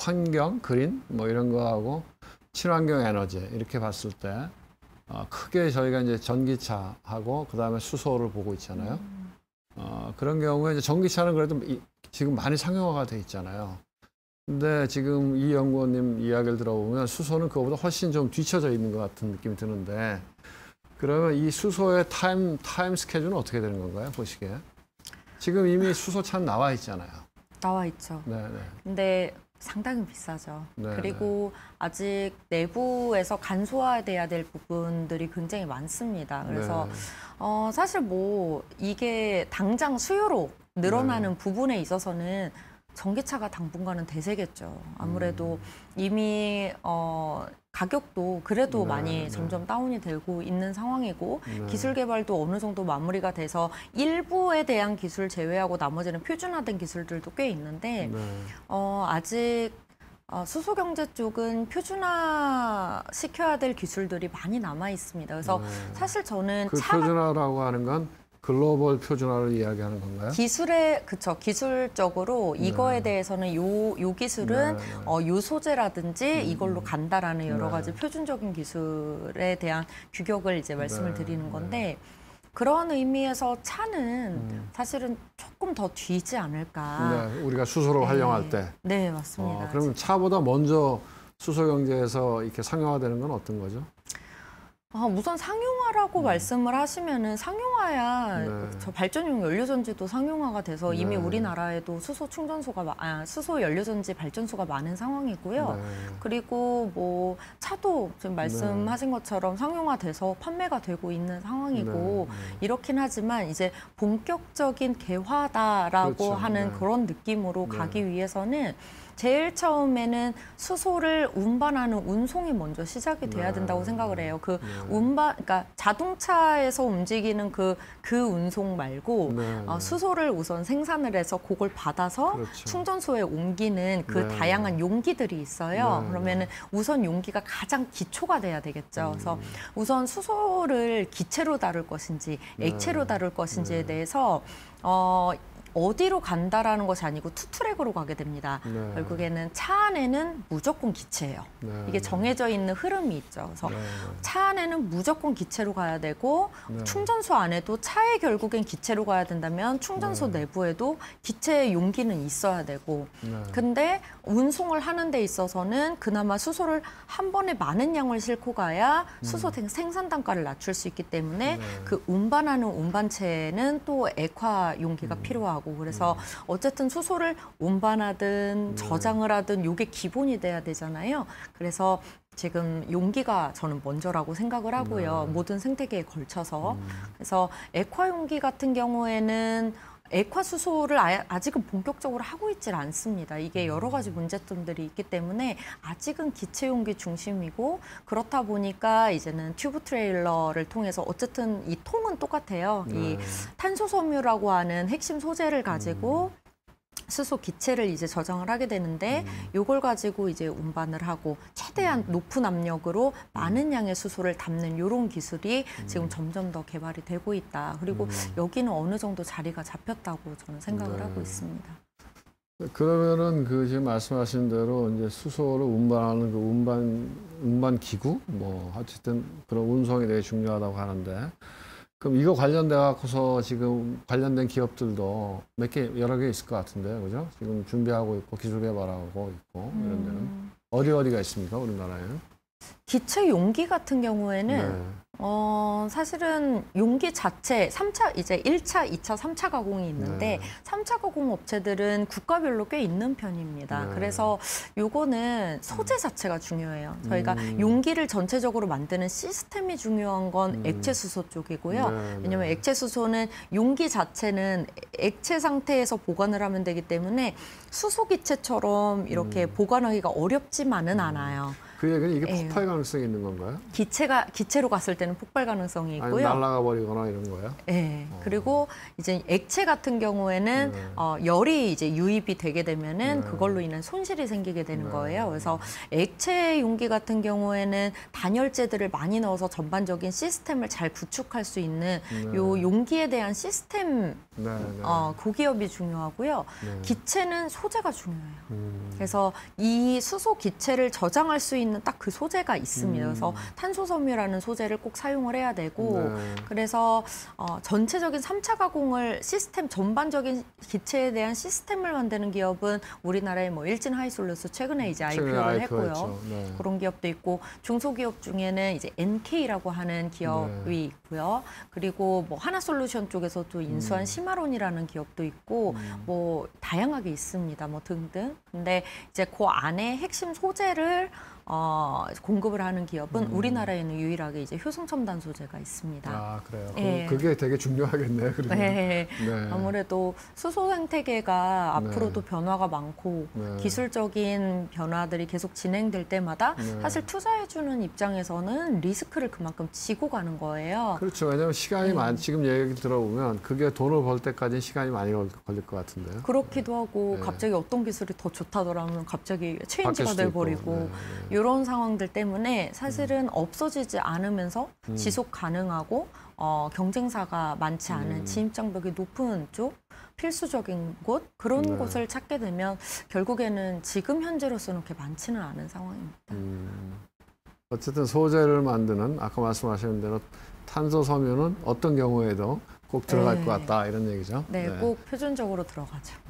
환경, green 뭐 이런 거하고 친환경 에너지 이렇게 봤을 때 어, 크게 저희가 이제 전기차하고 그다음에 수소를 보고 있잖아요. 어, 그런 경우에 이제 전기차는 그래도 이, 지금 많이 상용화가 돼 있잖아요. 근데 지금 이 연구원님 이야기를 들어보면 수소는 그거보다 훨씬 좀 뒤쳐져 있는 것 같은 느낌이 드는데 그러면 이 수소의 타임 타임 스케줄은 어떻게 되는 건가요? 보시기에 지금 이미 수소차는 나와 있잖아요. 나와 있죠. 네, 네. 근데 상당히 비싸죠. 네, 그리고 아직 내부에서 간소화돼야 될 부분들이 굉장히 많습니다. 그래서 네. 어, 사실 뭐 이게 당장 수요로 늘어나는 부분에 있어서는 전기차가 당분간은 대세겠죠. 아무래도 이미 어, 가격도 그래도 네, 많이 네. 점점 다운이 되고 있는 상황이고 네. 기술 개발도 어느 정도 마무리가 돼서 일부에 대한 기술 제외하고 나머지는 표준화된 기술들도 꽤 있는데 네. 어, 아직 어, 수소 경제 쪽은 표준화 시켜야 될 기술들이 많이 남아 있습니다. 그래서 네. 사실 저는 그차 표준화라고 하는 건 글로벌 표준화를 이야기하는 건가요? 기술에 그쵸 기술적으로 이거에 네. 대해서는 요 요 기술은 네, 네. 어, 요 소재라든지 이걸로 간다라는 여러 네. 가지 표준적인 기술에 대한 규격을 이제 말씀을 네, 드리는 네. 건데 그런 의미에서 차는 음. 사실은 조금 더 뒤지 않을까. 네, 우리가 수소를 네. 활용할 때. 네 맞습니다. 어, 그러면 차보다 먼저 수소 경제에서 이렇게 상용화되는 건 어떤 거죠? 아, 우선 상용화라고 말씀을 하시면은 상용화야 네. 저 발전용 연료전지도 상용화가 돼서 이미 네. 우리나라에도 수소 충전소가 마- 아, 수소 연료전지 발전소가 많은 상황이고요. 네. 그리고 뭐 차도 지금 말씀하신 것처럼 상용화돼서 판매가 되고 있는 상황이고 네, 네. 이렇긴 하지만 이제 본격적인 개화다라고 그렇죠. 하는 네. 그런 느낌으로 네. 가기 위해서는 제일 처음에는 수소를 운반하는 운송이 먼저 시작이 돼야 네. 된다고 생각을 해요. 그 네. 운반, 그러니까 자동차에서 움직이는 그, 그 운송 말고 네, 어, 네. 수소를 우선 생산을 해서 그걸 받아서 그렇죠. 충전소에 옮기는 그 네. 다양한 용기들이 있어요. 네. 그러면은 우선 용기가 가장 기초가 돼야 되겠죠. 그래서 우선 수소를 기체로 다룰 것인지 네. 액체로 다룰 것인지에 네. 대해서 어, 어디로 간다라는 것이 아니고 투트랙으로 가게 됩니다. 네. 결국에는 차 안에는 무조건 기체예요. 네. 이게 정해져 있는 흐름이 있죠. 그래서 네, 네. 차 안에는 무조건 기체로 가야 되고 네. 충전소 안에도 차에 결국엔 기체로 가야 된다면 충전소 네. 내부에도 기체의 용기는 있어야 되고 네. 근데 운송을 하는 데 있어서는 그나마 수소를 한 번에 많은 양을 싣고 가야 수소 생- 생산 단가를 낮출 수 있기 때문에 음. 네. 그 운반하는 운반체는 또 액화 용기가 음. 필요하고 그래서 어쨌든 수소를 운반하든 네. 저장을 하든 요게 기본이 돼야 되잖아요. 그래서 지금 용기가 저는 먼저라고 생각을 하고요. 네. 모든 생태계에 걸쳐서. 음. 그래서 액화 용기 같은 경우에는 액화 수소를 아- 아직은 본격적으로 하고 있질 않습니다. 이게 여러 가지 문제점들이 있기 때문에 아직은 기체 용기 중심이고 그렇다 보니까 이제는 튜브 트레일러를 통해서 어쨌든 이 통은 똑같아요. 이 네. 탄소 섬유라고 하는 핵심 소재를 가지고 수소 기체를 이제 저장을 하게 되는데 요걸 가지고 이제 운반을 하고 최대한 높은 압력으로 많은 양의 수소를 담는 요런 기술이 지금 점점 더 개발이 되고 있다. 그리고 여기는 어느 정도 자리가 잡혔다고 저는 생각을 네. 하고 있습니다. 그러면은 그 지금 말씀하신 대로 이제 수소를 운반하는 그 운반 운반 기구 뭐 어쨌든 그런 운송이 되게 중요하다고 하는데 그럼 이거 관련돼 갖고서 지금 관련된 기업들도 몇 개 여러 개 있을 것 같은데 그죠? 지금 준비하고 있고 기술 개발하고 있고 이런 데는 음, 어디 어디가 있습니까 우리나라에는? 기체 용기 같은 경우에는 네. 어, 사실은 용기 자체, 삼차 이제 일차이차삼차 가공이 있는데 네. 삼차 가공 업체들은 국가별로 꽤 있는 편입니다. 네. 그래서 요거는 소재 자체가 중요해요. 저희가 음. 용기를 전체적으로 만드는 시스템이 중요한 건 음. 액체 수소 쪽이고요. 네, 왜냐면 네. 액체 수소는 용기 자체는 액체 상태에서 보관을 하면 되기 때문에 수소 기체처럼 이렇게 음. 보관하기가 어렵지만은 않아요. 그 얘기는 이게 예. 폭발 가능성이 있는 건가요? 기체가 기체로 갔을 때는 폭발 가능성이 아니 있고요. 날아가 버리거나 이런 거예요? 예. 어. 그리고 이제 액체 같은 경우에는 네. 어, 열이 이제 유입이 되게 되면은 네. 그걸로 인한 손실이 생기게 되는 네. 거예요. 그래서 액체 용기 같은 경우에는 단열재들을 많이 넣어서 전반적인 시스템을 잘 구축할 수 있는 네. 요 용기에 대한 시스템 네, 네. 어, 고기업이 중요하고요. 네. 기체는 소재가 중요해요. 음. 그래서 이 수소 기체를 저장할 수 있는 딱 그 소재가 있습니다. 음. 그래서 탄소섬유라는 소재를 꼭 사용을 해야 되고 네. 그래서 어, 전체적인 삼차 가공을 시스템 전반적인 기체에 대한 시스템을 만드는 기업은 우리나라의 뭐 일진 하이솔루스 최근에 이제 IPO를 했고요. 네. 그런 기업도 있고 중소기업 중에는 이제 NK라고 하는 기업이 네. 있고요. 그리고 뭐 하나솔루션 쪽에서도 인수한 음. 시마론이라는 기업도 있고 음. 뭐 다양하게 있습니다. 뭐 등등. 근데 이제 그 안에 핵심 소재를 어, 공급을 하는 기업은 음. 우리나라에는 유일하게 이제 효성 첨단 소재가 있습니다. 아 그래요. 예. 그, 게 되게 중요하겠네요. 그러면. 네. 네. 아무래도 수소 생태계가 네. 앞으로도 변화가 많고 네. 기술적인 변화들이 계속 진행될 때마다 네. 사실 투자해주는 입장에서는 리스크를 그만큼 지고 가는 거예요. 그렇죠. 왜냐하면 시간이 네. 많. 지금 얘기 들어보면 그게 돈을 벌 때까지는 시간이 많이 걸- 걸릴 것 같은데요. 그렇기도 하고 네. 갑자기 어떤 기술이 더 좋다더라면 갑자기 체인지가. 돼버리고 네, 네. 이런 상황들 때문에 사실은 없어지지 않으면서 음. 지속 가능하고 어, 경쟁사가 많지 않은 음. 진입 장벽이 높은 쪽 필수적인 곳 그런 네. 곳을 찾게 되면 결국에는 지금 현재로서는 그렇게 많지는 않은 상황입니다. 음. 어쨌든 소재를 만드는 아까 말씀하신 대로 탄소 섬유는 어떤 경우에도 꼭 들어갈 네. 것 같다 이런 얘기죠. 네, 꼭 표준적으로 들어가죠.